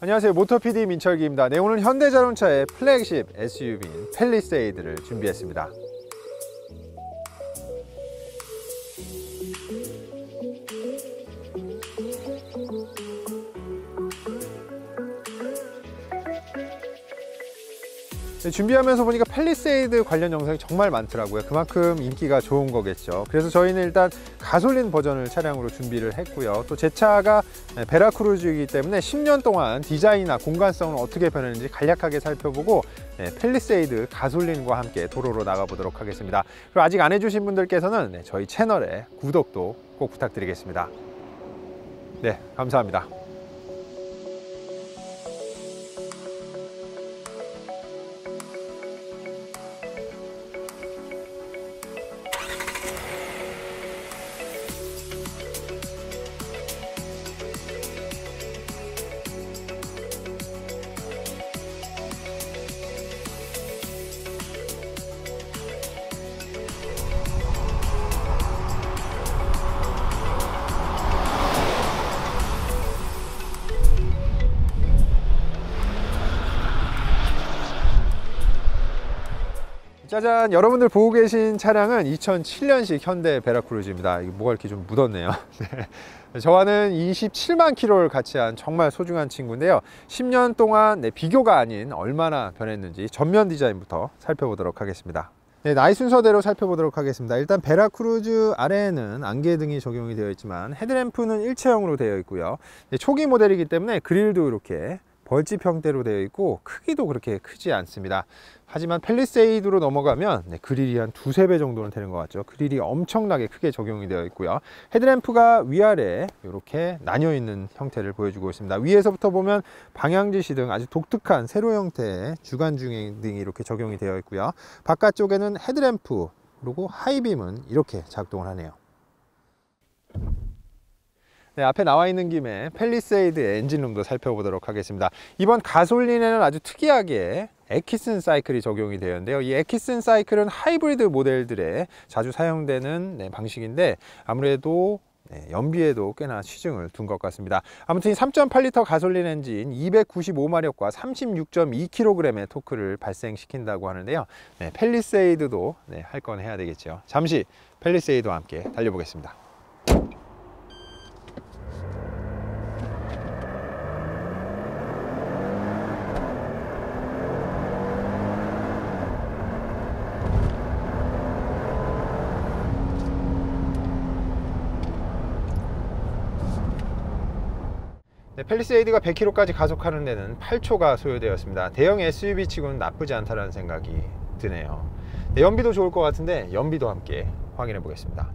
안녕하세요. 모터PD 민철기입니다. 네 오늘 현대자동차의 플래그십 SUV인 팰리세이드를 준비했습니다 준비하면서 보니까 팰리세이드 관련 영상이 정말 많더라고요. 그만큼 인기가 좋은 거겠죠. 그래서 저희는 일단 가솔린 버전을 차량으로 준비를 했고요. 또 제 차가 베라크루즈이기 때문에 10년 동안 디자인이나 공간성은 어떻게 변했는지 간략하게 살펴보고 네, 펠리세이드 가솔린과 함께 도로로 나가보도록 하겠습니다. 그리고 아직 안 해주신 분들께서는 네, 저희 채널에 구독도 꼭 부탁드리겠습니다. 네 감사합니다 짜잔. 여러분들 보고 계신 차량은 2007년식 현대 베라크루즈입니다. 이게 뭐가 이렇게 좀 묻었네요. 네. 저와는 27만 킬로를 같이 한 정말 소중한 친구인데요. 10년 동안 네, 비교가 아닌 얼마나 변했는지 전면 디자인부터 살펴보도록 하겠습니다. 네, 나이 순서대로 살펴보도록 하겠습니다. 일단 베라크루즈 아래에는 안개등이 적용이 되어 있지만 헤드램프는 일체형으로 되어 있고요. 네, 초기 모델이기 때문에 그릴도 이렇게 벌집 형태로 되어 있고 크기도 그렇게 크지 않습니다. 하지만 펠리세이드로 넘어가면 네, 그릴이 한 두세 배 정도는 되는 것 같죠. 그릴이 엄청나게 크게 적용이 되어 있고요. 헤드램프가 위아래 이렇게 나뉘어 있는 형태를 보여주고 있습니다. 위에서부터 보면 방향지시 등 아주 독특한 세로 형태의 주간중행 등이 이렇게 적용이 되어 있고요. 바깥쪽에는 헤드램프 그리고 하이빔은 이렇게 작동을 하네요 네, 앞에 나와 있는 김에 팰리세이드 엔진룸도 살펴보도록 하겠습니다. 이번 가솔린에는 아주 특이하게 앳킨슨 사이클이 적용이 되었는데요. 이 앳킨슨 사이클은 하이브리드 모델들에 자주 사용되는 네, 방식인데 아무래도 네, 연비에도 꽤나 비중을 둔 것 같습니다. 아무튼 3.8리터 가솔린 엔진 295마력과 36.2kg의 토크를 발생시킨다고 하는데요. 네, 팰리세이드도 네, 할건 해야 되겠죠. 잠시 펠리세이드와 함께 달려보겠습니다 네, 펠리세이드가 100km까지 가속하는 데는 8초가 소요되었습니다. 대형 SUV 치고는 나쁘지 않다는 생각이 드네요. 네, 연비도 좋을 것 같은데 연비도 함께 확인해 보겠습니다.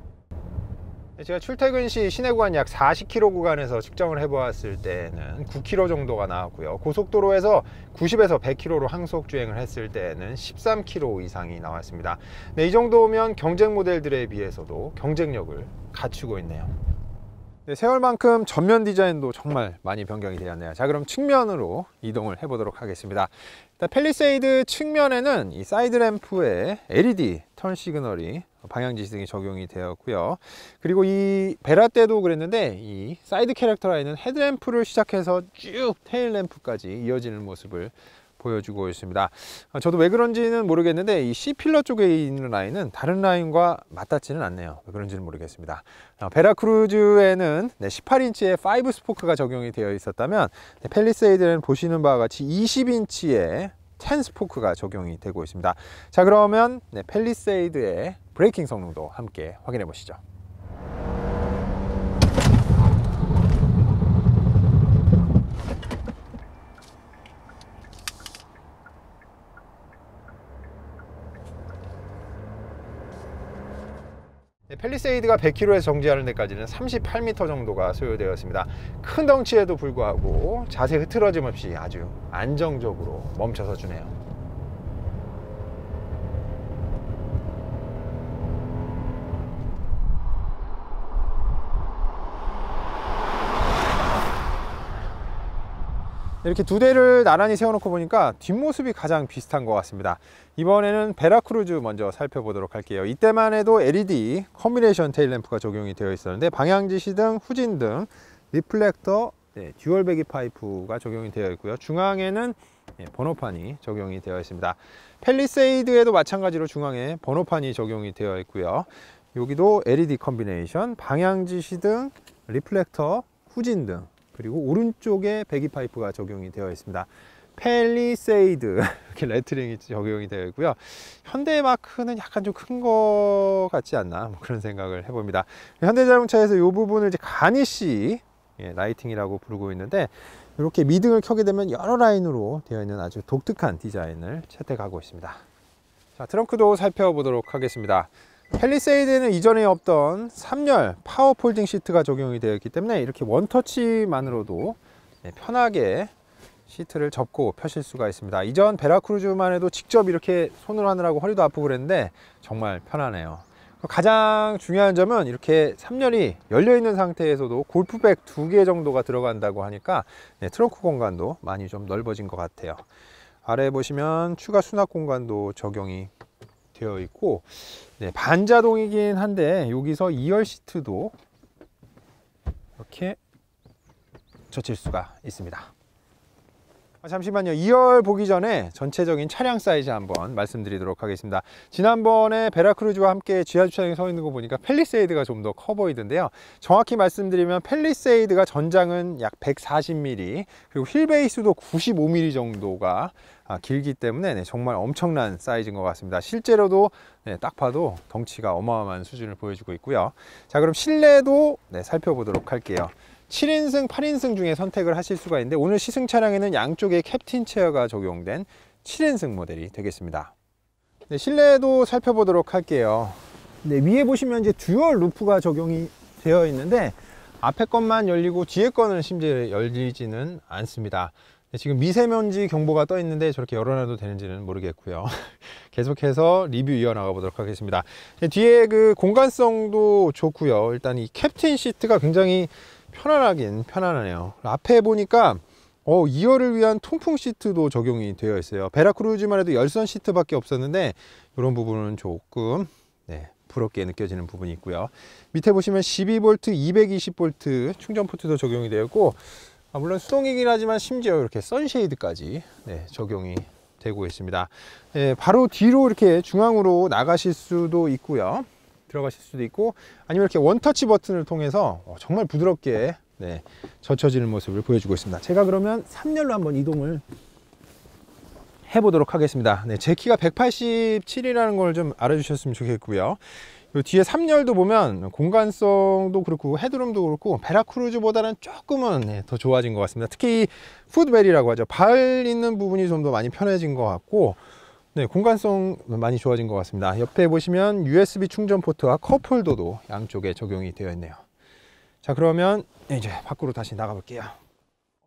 네, 제가 출퇴근 시 시내 구간 약 40km 구간에서 측정을 해 보았을 때는 9km 정도가 나왔고요. 고속도로에서 90에서 100km로 항속 주행을 했을 때는 13km 이상이 나왔습니다. 네, 이 정도면 경쟁 모델들에 비해서도 경쟁력을 갖추고 있네요 네, 세월만큼 전면 디자인도 정말 많이 변경이 되었네요. 자 그럼 측면으로 이동을 해 보도록 하겠습니다. 일단 팰리세이드 측면에는 이 사이드 램프에 LED turn signal이 방향 지시 등이 적용이 되었고요. 그리고 이 베라 때도 그랬는데 이 사이드 캐릭터 라인은 헤드램프를 시작해서 쭉 테일 램프까지 이어지는 모습을 보여주고 있습니다. 저도 왜 그런지는 모르겠는데 이 C필러 쪽에 있는 라인은 다른 라인과 맞닿지는 않네요. 왜 그런지는 모르겠습니다. 베라크루즈에는 18인치의 5 스포크가 적용이 되어 있었다면 펠리세이드는 보시는 바와 같이 20인치의 10 스포크가 적용이 되고 있습니다. 자 그러면 펠리세이드의 braking 성능도 함께 확인해 보시죠 펠리세이드가 100km에서 정지하는 데까지는 38m 정도가 소요되었습니다. 큰 덩치에도 불구하고 자세 흐트러짐 없이 아주 안정적으로 멈춰서 주네요 이렇게 두 대를 나란히 세워놓고 보니까 뒷모습이 가장 비슷한 것 같습니다 이번에는 베라크루즈 먼저 살펴보도록 할게요 이때만 해도 LED 커뮤니케이션 테일 램프가 적용이 되어 있었는데 방향지시등 후진등 reflector 네, dual 배기 파이프가 적용이 되어 있고요. 중앙에는 예, 번호판이 적용이 되어 있습니다. 펠리세이드에도 마찬가지로 중앙에 번호판이 적용이 되어 있고요. 여기도 LED combination, 방향지시등, reflector, 후진등, 그리고 오른쪽에 배기 파이프가 적용이 되어 있습니다. 펠리세이드 이렇게 lettering이 적용이 되어 있고요. 현대마크는 약간 좀 큰 거 같지 않나 뭐 그런 생각을 해봅니다. 현대자동차에서 이 부분을 이제 garnish 예, lighting이라고 부르고 있는데 이렇게 미등을 켜게 되면 여러 라인으로 되어 있는 아주 독특한 디자인을 채택하고 있습니다. 자, 트렁크도 살펴보도록 하겠습니다. 펠리세이드에는 이전에 없던 3열 power folding seat가 적용이 되어 있기 때문에 이렇게 one touch만으로도 네, 편하게 시트를 접고 펴실 수가 있습니다. 이전 베라크루즈만 해도 직접 이렇게 손으로 하느라고 허리도 아프고 그랬는데 정말 편하네요. 가장 중요한 점은 이렇게 3열이 열려 있는 상태에서도 골프백 두 개 정도가 들어간다고 하니까 네, 트렁크 공간도 많이 좀 넓어진 것 같아요 아래 보시면 추가 수납 공간도 적용이 되어 있고 네, 반자동이긴 한데 여기서 2열 시트도 이렇게 젖힐 수가 있습니다. 아, 잠시만요. 2열 보기 전에 전체적인 차량 사이즈 한번 말씀드리도록 하겠습니다. 지난번에 베라크루즈와 함께 지하 주차장에 서 있는 거 보니까 펠리세이드가 좀 더 커 보이던데요. 정확히 말씀드리면 펠리세이드가 전장은 약 140mm 그리고 휠베이스도 95mm 정도가 아, 길기 때문에 네, 정말 엄청난 사이즈인 것 같습니다. 실제로도 네, 딱 봐도 덩치가 어마어마한 수준을 보여주고 있고요. 자 그럼 실내도 네, 살펴보도록 할게요 7인승, 8인승 중에 선택을 하실 수가 있는데 오늘 시승 차량에는 양쪽에 captain chair가 적용된 7인승 모델이 되겠습니다. 네, 실내도 살펴보도록 할게요. 네, 위에 보시면 이제 dual roof가 적용이 되어 있는데 앞에 것만 열리고 뒤에 거는 심지어 열리지는 않습니다. 네, 지금 미세먼지 경보가 떠 있는데 저렇게 열어놔도 되는지는 모르겠고요. 계속해서 리뷰 이어나가 보도록 하겠습니다. 네, 뒤에 그 공간성도 좋고요. 일단 이 captain seat가 굉장히 편안하긴 편안하네요. 앞에 보니까 어, 2열을 위한 통풍 시트도 적용이 되어 있어요. 베라크루즈만 해도 열선 시트밖에 없었는데 이런 부분은 조금 네, 부럽게 느껴지는 부분이 있고요. 밑에 보시면 12V 220V 충전 포트도 적용이 되어 있고 아, 물론 수동이긴 하지만 심지어 이렇게 선쉐이드까지 네, 적용이 되고 있습니다. 네, 바로 뒤로 이렇게 중앙으로 나가실 수도 있고요 들어가실 수도 있고 아니면 이렇게 원터치 버튼을 통해서 어, 정말 부드럽게 네, 젖혀지는 모습을 보여주고 있습니다. 제가 그러면 3열로 한번 이동을 해보도록 하겠습니다. 네, 제 키가 187이라는 걸 좀 알아주셨으면 좋겠고요. 뒤에 3열도 보면 공간성도 그렇고 헤드룸도 그렇고 베라크루즈보다는 조금은 네, 더 좋아진 것 같습니다. 특히 푸드벨이라고 하죠. 발 있는 부분이 좀 더 많이 편해진 것 같고 네, 공간성 많이 좋아진 것 같습니다. 옆에 보시면 USB 충전 포트와 컵홀더도 양쪽에 적용이 되어 있네요. 자, 그러면 이제 밖으로 다시 나가 볼게요.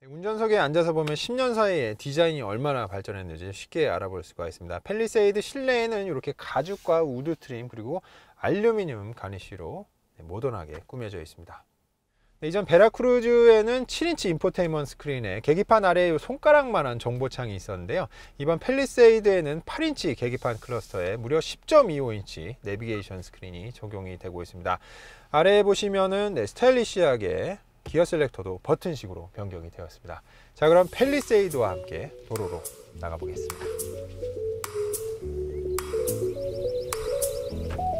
네, 운전석에 앉아서 보면 10년 사이에 디자인이 얼마나 발전했는지 쉽게 알아볼 수가 있습니다. 펠리세이드 실내에는 이렇게 가죽과 wood trim 그리고 알루미늄 garnish로 네, 모던하게 꾸며져 있습니다. 네, 이전 베라크루즈에는 7인치 infotainment screen에 계기판 아래에 손가락만한 정보창이 있었는데요. 이번 펠리세이드에는 8인치 계기판 cluster에 무려 10.25인치 내비게이션 스크린이 적용이 되고 있습니다. 아래에 보시면은 네, 스타일리시하게 기어 셀렉터도 버튼식으로 변경이 되었습니다. 자 그럼 펠리세이드와 함께 도로로 나가 보겠습니다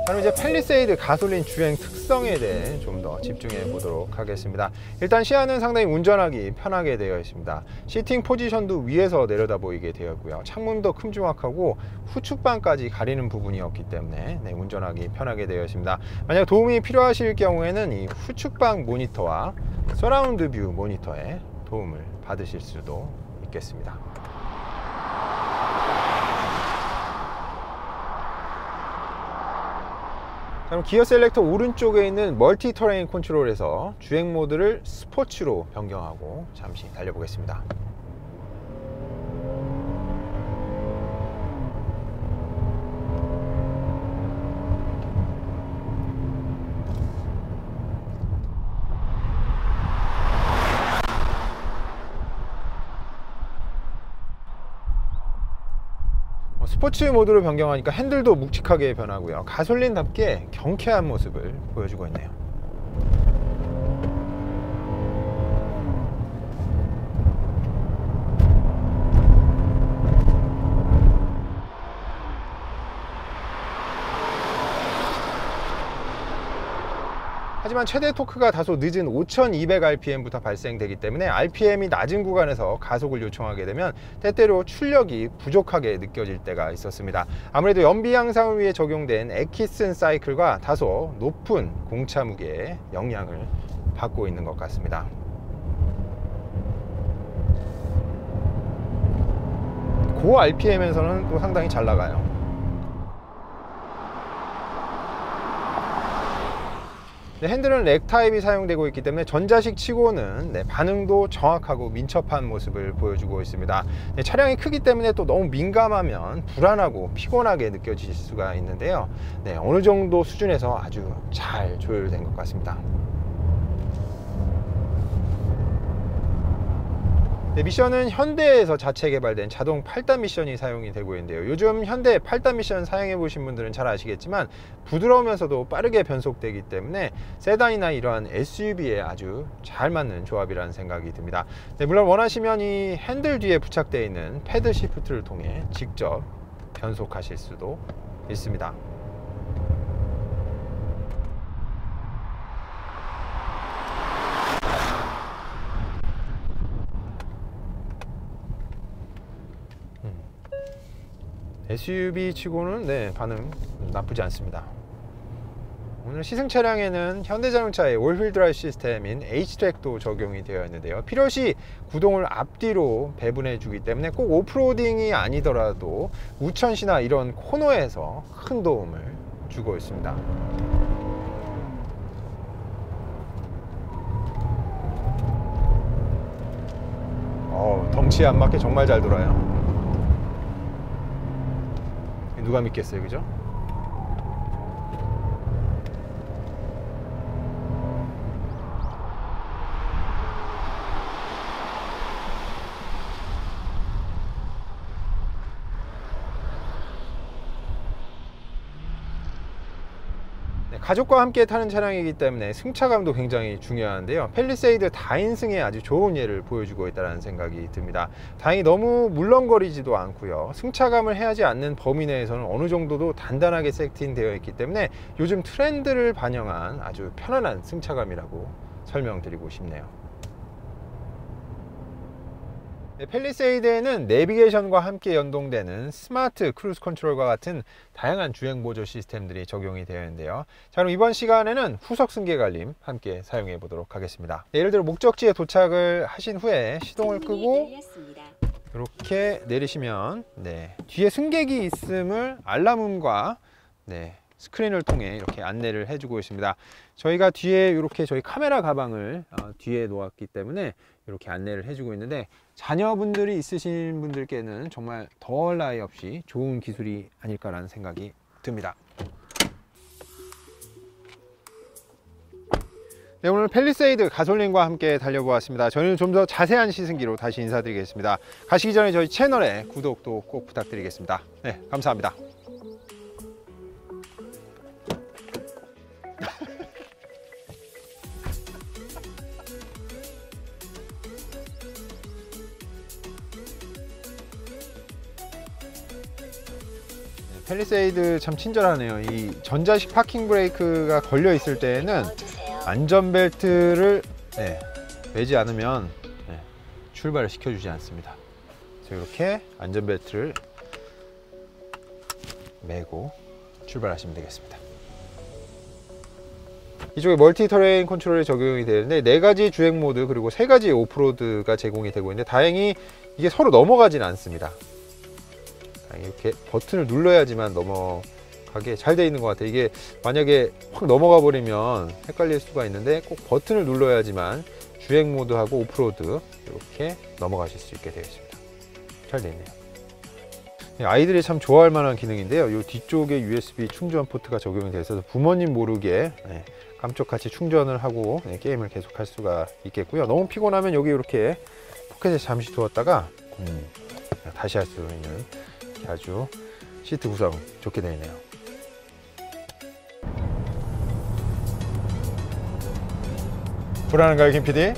그럼 이제 펠리세이드 가솔린 주행 특성에 대해 좀 더 집중해 보도록 하겠습니다. 일단 시야는 상당히 운전하기 편하게 되어 있습니다. 시팅 포지션도 위에서 내려다 보이게 되었고요. 창문도 큼지막하고 후측방까지 가리는 부분이었기 때문에 네, 운전하기 편하게 되어 있습니다. 만약 도움이 필요하실 경우에는 이 후측방 모니터와 surround view monitor에 도움을 받으실 수도 있겠습니다 그럼 gear selector 오른쪽에 있는 multi terrain control에서 주행 모드를 스포츠로 변경하고 잠시 달려보겠습니다 스포츠 모드로 변경하니까 핸들도 묵직하게 변하고요. 가솔린답게 경쾌한 모습을 보여주고 있네요 하지만 최대 토크가 다소 늦은 5200rpm부터 발생되기 때문에 RPM이 낮은 구간에서 가속을 요청하게 되면 때때로 출력이 부족하게 느껴질 때가 있었습니다. 아무래도 연비 향상을 위해 적용된 Atkinson cycle과 다소 높은 공차 무게의 영향을 받고 있는 것 같습니다. 고 RPM에서는 또 상당히 잘 나가요. 네, 핸들은 rack type이 사용되고 있기 때문에 전자식 치고는 네, 반응도 정확하고 민첩한 모습을 보여주고 있습니다. 네, 차량이 크기 때문에 또 너무 민감하면 불안하고 피곤하게 느껴질 수가 있는데요. 네, 어느 정도 수준에서 아주 잘 조율된 것 같습니다. 네, 미션은 현대에서 자체 개발된 자동 8단 미션이 사용이 되고 있는데요. 요즘 현대 8단 미션 사용해 보신 분들은 잘 아시겠지만 부드러우면서도 빠르게 변속되기 때문에 세단이나 이러한 SUV에 아주 잘 맞는 조합이라는 생각이 듭니다. 네, 물론 원하시면 이 핸들 뒤에 부착되어 있는 paddle shift를 통해 직접 변속하실 수도 있습니다. SUV 치고는 네 반응 나쁘지 않습니다. 오늘 시승 차량에는 현대자동차의 올휠 드라이브 시스템인 H트랙도 적용이 되어 있는데요. 필요시 구동을 앞뒤로 배분해 주기 때문에 꼭 오프로딩이 아니더라도 우천시나 이런 코너에서 큰 도움을 주고 있습니다. 어, 덩치에 안 맞게 정말 잘 돌아요. 누가 믿겠어요, 그죠? 가족과 함께 타는 차량이기 때문에 승차감도 굉장히 중요한데요. 펠리세이드 다인승에 아주 좋은 예를 보여주고 있다는 생각이 듭니다. 다행히 너무 물렁거리지도 않고요. 승차감을 해하지 않는 범위 내에서는 어느 정도 단단하게 세팅되어 있기 때문에 요즘 트렌드를 반영한 아주 편안한 승차감이라고 설명드리고 싶네요 네, 펠리세이드에는 내비게이션과 함께 연동되는 smart cruise control과 같은 다양한 주행 보조 시스템들이 적용이 되어 있는데요. 자, 그럼 이번 시간에는 후석 승계 갈림 함께 사용해 보도록 하겠습니다. 네, 예를 들어 목적지에 도착을 하신 후에 시동을 끄고 이렇게 내리시면 네, 뒤에 승객이 있음을 알람음과 네, 스크린을 통해 이렇게 안내를 해주고 있습니다. 저희가 뒤에 이렇게 저희 카메라 가방을 어, 뒤에 놓았기 때문에 이렇게 안내를 해주고 있는데 자녀분들이 있으신 분들께는 정말 더할 나위 없이 좋은 기술이 아닐까라는 생각이 듭니다. 네, 오늘 펠리세이드 가솔린과 함께 달려보았습니다. 저는 좀 더 자세한 시승기로 다시 인사드리겠습니다. 가시기 전에 저희 채널에 구독도 꼭 부탁드리겠습니다. 네, 감사합니다. 펠리세이드 참 친절하네요. 이 전자식 parking brake가 걸려 있을 때에는 안전벨트를 네, 매지 않으면 네, 출발을 시켜주지 않습니다. 그래서 이렇게 안전벨트를 매고 출발하시면 되겠습니다. 이쪽에 multi terrain control이 적용이 되는데 네 가지 주행 모드 그리고 세 가지 off-road가 제공이 되고 있는데 다행히 이게 서로 넘어가진 않습니다. 이렇게 버튼을 눌러야지만 넘어가게 잘 되어 있는 것 같아요. 이게 만약에 확 넘어가 버리면 헷갈릴 수가 있는데 꼭 버튼을 눌러야지만 주행 모드하고 오프로드 이렇게 넘어가실 수 있게 되어 있습니다. 잘 되어 있네요. 아이들이 참 좋아할 만한 기능인데요. 이 뒤쪽에 USB 충전 포트가 적용이 되어 있어서 부모님 모르게 네, 깜짝같이 충전을 하고 네, 게임을 계속 할 수가 있겠고요. 너무 피곤하면 여기 이렇게 포켓에 잠시 두었다가 음, 다시 할 수 있는 아주 시트 구성 좋게 되어 있네요 불안한 가요 김 PD?